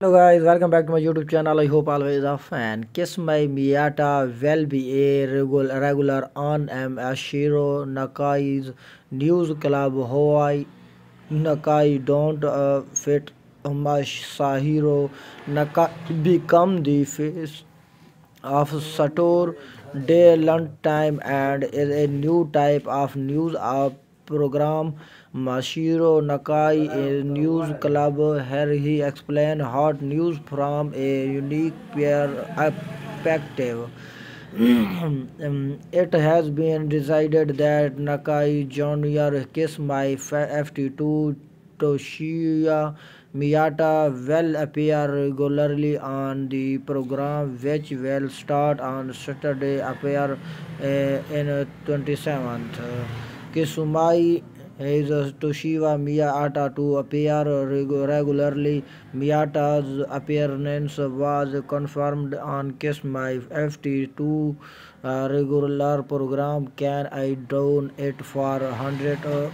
Hello guys welcome back to my YouTube channel I hope always a fan Kis My Miyata will be a regular regular on Masahiro Nakai's news club however Nakai don't fit Masahiro Nakai become the face of Saturday lunch time and is a new type of news of program Masahiro Nakai a news club here he explain hot news from a unique perspective it has been decided that Nakai junior Kis My F T two Toshiya Miyata will appear regularly on the program which will start on Saturday appear in twenty seventh Kisumai is Toshiba Miyata to appear regularly. Miyata's appearance was confirmed on Kiss My FT2 uh, regular program. Can I down it for 100 uh,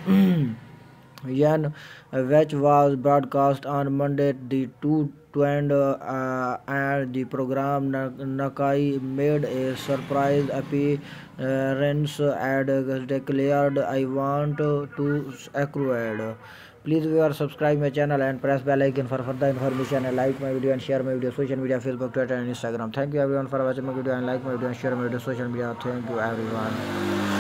yen, which was broadcast on Monday the 2 and uh, and the program Nakai made a surprise appearance and declared I want to acquire. Please viewer subscribe my channel and press bell icon for further information and like my video and share my video social media Facebook Twitter and Instagram. Thank you everyone for watching my video and like my video and share my video social media. Thank you everyone.